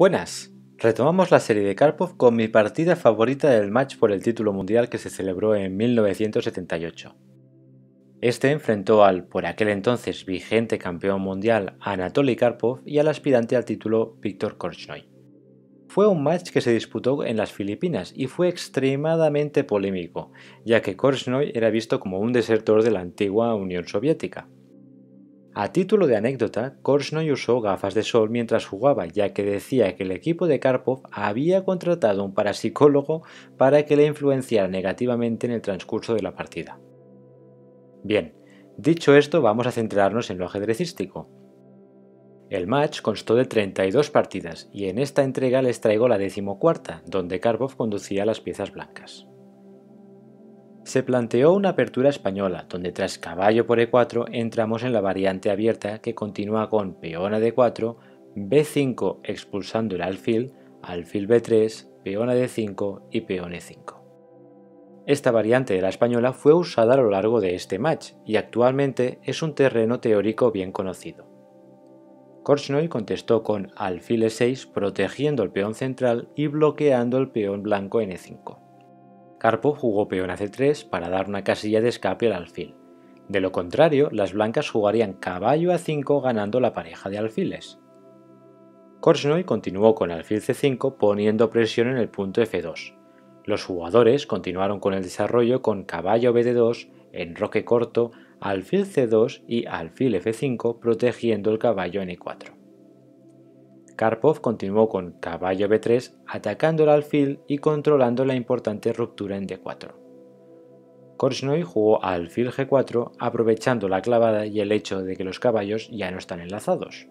Buenas, retomamos la serie de Karpov con mi partida favorita del match por el título mundial que se celebró en 1978. Este enfrentó al, por aquel entonces vigente campeón mundial Anatoly Karpov y al aspirante al título Víctor Korchnoi. Fue un match que se disputó en las Filipinas y fue extremadamente polémico, ya que Korchnoi era visto como un desertor de la antigua Unión Soviética. A título de anécdota, Korchnoi usó gafas de sol mientras jugaba, ya que decía que el equipo de Karpov había contratado un parapsicólogo para que le influenciara negativamente en el transcurso de la partida. Bien, dicho esto, vamos a centrarnos en lo ajedrecístico. El match constó de 32 partidas y en esta entrega les traigo la decimocuarta, donde Karpov conducía las piezas blancas se planteó una apertura española, donde tras caballo por e4 entramos en la variante abierta que continúa con peón a d4, b5 expulsando el alfil, alfil b3, peón a d5 y peón e5. Esta variante de la española fue usada a lo largo de este match y actualmente es un terreno teórico bien conocido. Korchnoi contestó con alfil e6 protegiendo el peón central y bloqueando el peón blanco en e5. Karpov jugó peón a c3 para dar una casilla de escape al alfil. De lo contrario, las blancas jugarían caballo a 5 ganando la pareja de alfiles. Korchnoi continuó con alfil c5 poniendo presión en el punto f2. Los jugadores continuaron con el desarrollo con caballo bd2, enroque corto, alfil c2 y alfil f5 protegiendo el caballo en e4. Karpov continuó con caballo b3 atacando el alfil y controlando la importante ruptura en d4. Korchnoi jugó alfil g4 aprovechando la clavada y el hecho de que los caballos ya no están enlazados.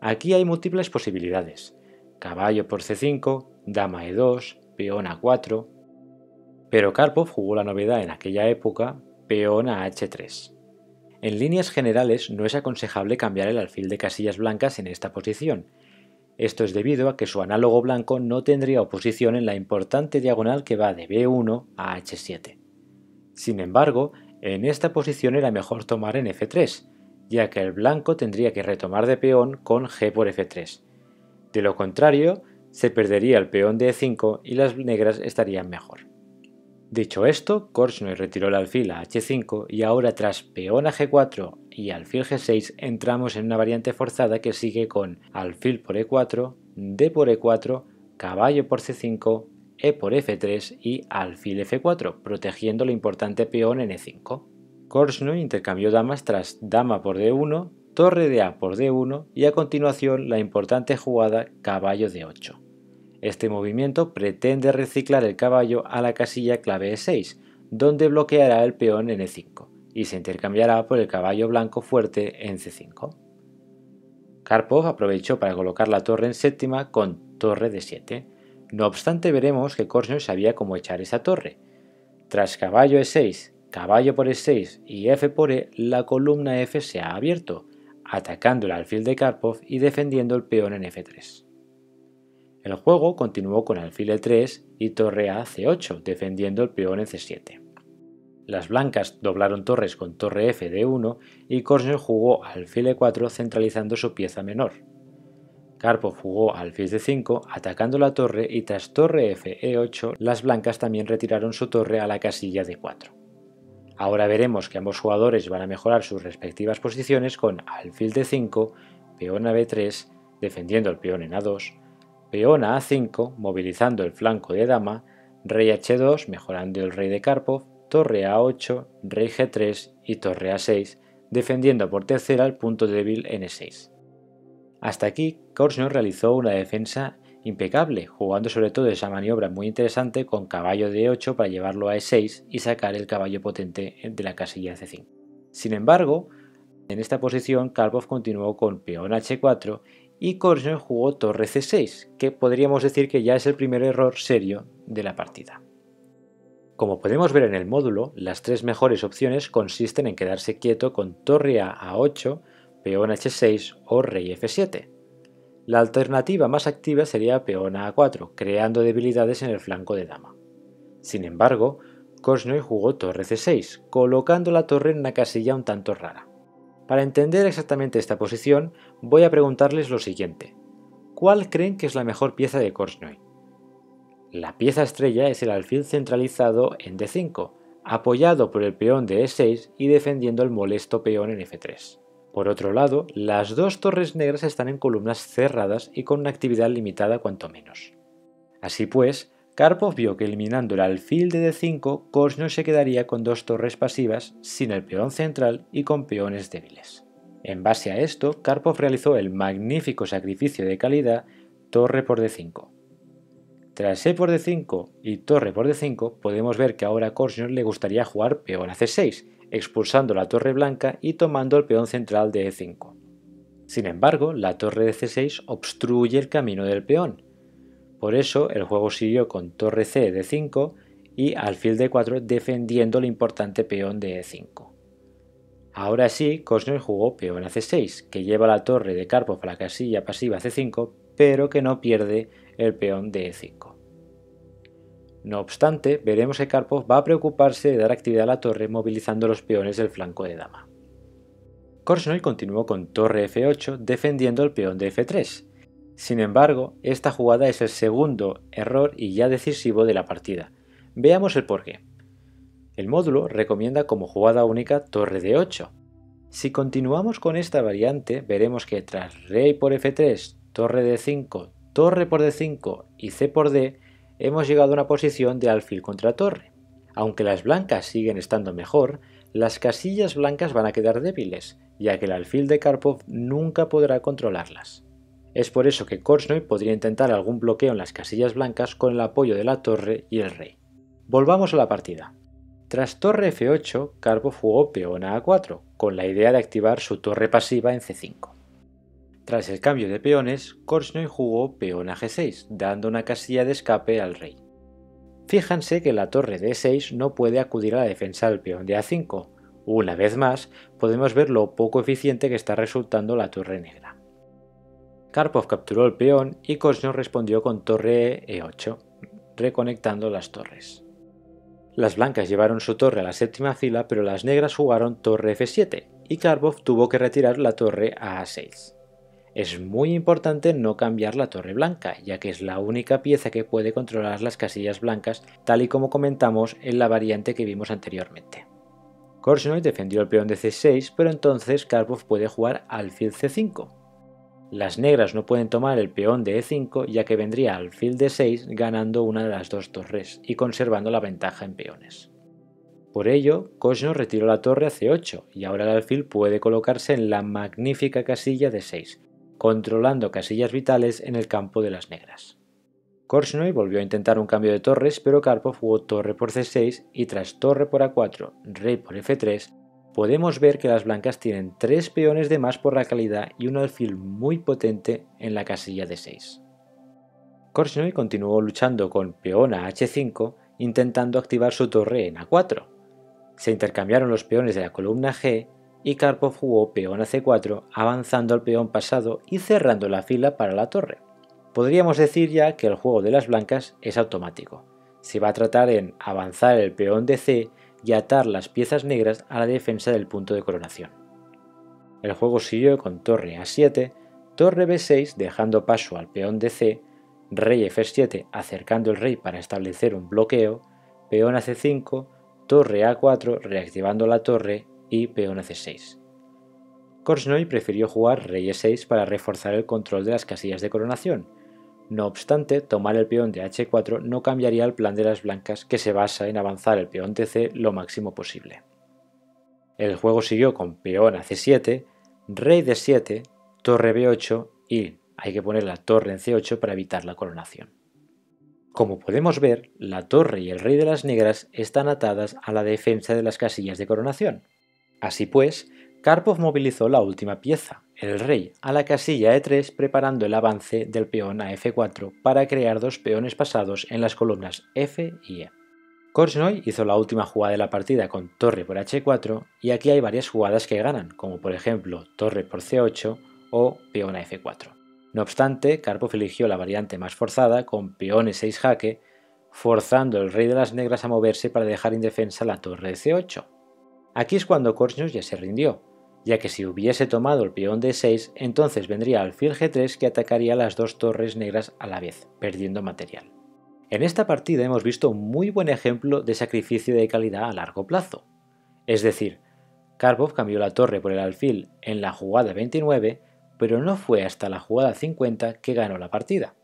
Aquí hay múltiples posibilidades, caballo por c5, dama e2, peón a4, pero Karpov jugó la novedad en aquella época, peón a h3. En líneas generales no es aconsejable cambiar el alfil de casillas blancas en esta posición. Esto es debido a que su análogo blanco no tendría oposición en la importante diagonal que va de B1 a H7. Sin embargo, en esta posición era mejor tomar en F3, ya que el blanco tendría que retomar de peón con G por F3. De lo contrario, se perdería el peón de E5 y las negras estarían mejor. Dicho esto, Korchnoi retiró el alfil a h5 y ahora tras peón a g4 y alfil g6 entramos en una variante forzada que sigue con alfil por e4, d por e4, caballo por c5, e por f3 y alfil f4, protegiendo el importante peón en e5. Korchnoi intercambió damas tras dama por d1, torre de a por d1 y a continuación la importante jugada caballo d8. Este movimiento pretende reciclar el caballo a la casilla clave E6, donde bloqueará el peón en E5 y se intercambiará por el caballo blanco fuerte en C5. Karpov aprovechó para colocar la torre en séptima con torre de 7. No obstante veremos que Korchnoi sabía cómo echar esa torre. Tras caballo E6, caballo por E6 y F por E, la columna F se ha abierto, atacando el alfil de Karpov y defendiendo el peón en F3. El juego continuó con alfil e3 y torre a c8, defendiendo el peón en c7. Las blancas doblaron torres con torre f d1 y Korchnoi jugó alfil e4 centralizando su pieza menor. Karpov jugó alfil c5 atacando la torre y tras torre f e8 las blancas también retiraron su torre a la casilla d4. Ahora veremos que ambos jugadores van a mejorar sus respectivas posiciones con alfil d5, peón a b3, defendiendo el peón en a2, peón a A5 movilizando el flanco de dama, rey H2 mejorando el rey de Karpov, torre A8, rey G3 y torre A6 defendiendo por tercera el punto débil N6. Hasta aquí, Korchnoi realizó una defensa impecable, jugando sobre todo esa maniobra muy interesante con caballo de 8 para llevarlo a E6 y sacar el caballo potente de la casilla C5. Sin embargo, en esta posición Karpov continuó con peón H4 y Korchnoi jugó torre c6, que podríamos decir que ya es el primer error serio de la partida. Como podemos ver en el módulo, las tres mejores opciones consisten en quedarse quieto con torre a a8, peón h6 o rey f7. La alternativa más activa sería peón a a4, creando debilidades en el flanco de dama. Sin embargo, Korchnoi jugó torre c6, colocando la torre en una casilla un tanto rara. Para entender exactamente esta posición, voy a preguntarles lo siguiente. ¿cuál creen que es la mejor pieza de Korchnoi? La pieza estrella es el alfil centralizado en D5, apoyado por el peón de E6 y defendiendo el molesto peón en F3. Por otro lado, las dos torres negras están en columnas cerradas y con una actividad limitada cuanto menos. Así pues, Karpov vio que eliminando el alfil de D5, Korchnoi se quedaría con dos torres pasivas sin el peón central y con peones débiles. En base a esto, Karpov realizó el magnífico sacrificio de calidad torre por D5. Tras E por D5 y torre por D5, podemos ver que ahora a le gustaría jugar peón a C6, expulsando la torre blanca y tomando el peón central de E5. Sin embargo, la torre de C6 obstruye el camino del peón. Por eso el juego siguió con torre C de 5 y alfil de 4 defendiendo el importante peón de E5. Ahora sí, Kosner jugó peón a C6, que lleva la torre de Karpov a la casilla pasiva C5, pero que no pierde el peón de E5. No obstante, veremos que Karpov va a preocuparse de dar actividad a la torre movilizando los peones del flanco de dama. Korchnoi continuó con torre F8 defendiendo el peón de F3. Sin embargo, esta jugada es el segundo error y ya decisivo de la partida. Veamos el porqué. El módulo recomienda como jugada única torre de 8. Si continuamos con esta variante, veremos que tras rey por F3, torre de 5, torre por D5 y C por D, hemos llegado a una posición de alfil contra torre. Aunque las blancas siguen estando mejor, las casillas blancas van a quedar débiles, ya que el alfil de Karpov nunca podrá controlarlas. Es por eso que Korchnoi podría intentar algún bloqueo en las casillas blancas con el apoyo de la torre y el rey. Volvamos a la partida. Tras torre F8, Karpov jugó peón a A4, con la idea de activar su torre pasiva en C5. Tras el cambio de peones, Korchnoi jugó peón a g6, dando una casilla de escape al rey. Fíjense que la torre de e6 no puede acudir a la defensa del peón de a5. Una vez más, podemos ver lo poco eficiente que está resultando la torre negra. Karpov capturó el peón y Korchnoi respondió con torre e8, reconectando las torres. Las blancas llevaron su torre a la séptima fila, pero las negras jugaron torre f7 y Karpov tuvo que retirar la torre a a6. Es muy importante no cambiar la torre blanca, ya que es la única pieza que puede controlar las casillas blancas, tal y como comentamos en la variante que vimos anteriormente. Korchnoi defendió el peón de c6, pero entonces Karpov puede jugar alfil c5. Las negras no pueden tomar el peón de e5, ya que vendría alfil d6 ganando una de las dos torres y conservando la ventaja en peones. Por ello, Korchnoi retiró la torre a c8 y ahora el alfil puede colocarse en la magnífica casilla de 6, controlando casillas vitales en el campo de las negras. Korchnoi volvió a intentar un cambio de torres, pero Karpov jugó torre por c6 y tras torre por a4, rey por f3, podemos ver que las blancas tienen tres peones de más por la calidad y un alfil muy potente en la casilla de 6. Korchnoi continuó luchando con peón a h5, intentando activar su torre en a4. Se intercambiaron los peones de la columna G y Karpov jugó peón a c4, avanzando al peón pasado y cerrando la fila para la torre. Podríamos decir ya que el juego de las blancas es automático. Se va a tratar en avanzar el peón de c y atar las piezas negras a la defensa del punto de coronación. El juego siguió con torre a7, torre b6 dejando paso al peón de c, rey f7 acercando el rey para establecer un bloqueo, peón a c5, torre a4 reactivando la torre y peón a c6. Korchnoi prefirió jugar rey e6 para reforzar el control de las casillas de coronación. No obstante, tomar el peón de h4 no cambiaría el plan de las blancas que se basa en avanzar el peón de c lo máximo posible. El juego siguió con peón a c7, rey d7, torre b8 y hay que poner la torre en c8 para evitar la coronación. Como podemos ver, la torre y el rey de las negras están atadas a la defensa de las casillas de coronación. Así pues, Karpov movilizó la última pieza, el rey, a la casilla e3 preparando el avance del peón a f4 para crear dos peones pasados en las columnas f y e. Korchnoi hizo la última jugada de la partida con torre por h4 y aquí hay varias jugadas que ganan, como por ejemplo torre por c8 o peón a f4. No obstante, Karpov eligió la variante más forzada con peón e6 jaque, forzando el rey de las negras a moverse para dejar indefensa la torre de c8. Aquí es cuando Korchnoi ya se rindió. Ya que si hubiese tomado el peón d6, entonces vendría alfil g3 que atacaría las dos torres negras a la vez, perdiendo material. En esta partida hemos visto un muy buen ejemplo de sacrificio de calidad a largo plazo. Es decir, Karpov cambió la torre por el alfil en la jugada 29, pero no fue hasta la jugada 50 que ganó la partida.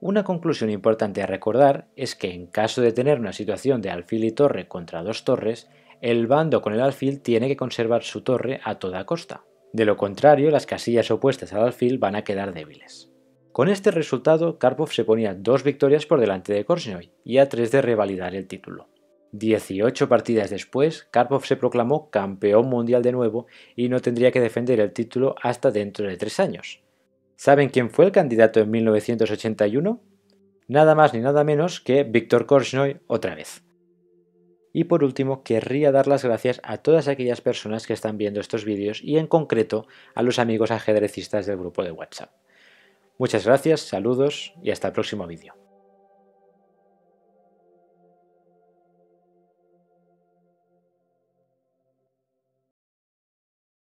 Una conclusión importante a recordar es que en caso de tener una situación de alfil y torre contra dos torres, el bando con el alfil tiene que conservar su torre a toda costa. De lo contrario, las casillas opuestas al alfil van a quedar débiles. Con este resultado, Karpov se ponía dos victorias por delante de Korsnoy y a tres de revalidar el título. 18 partidas después, Karpov se proclamó campeón mundial de nuevo y no tendría que defender el título hasta dentro de tres años. ¿Saben quién fue el candidato en 1981? Nada más ni nada menos que Víctor Korsnoy otra vez. Y por último, querría dar las gracias a todas aquellas personas que están viendo estos vídeos y en concreto a los amigos ajedrecistas del grupo de WhatsApp. Muchas gracias, saludos y hasta el próximo vídeo.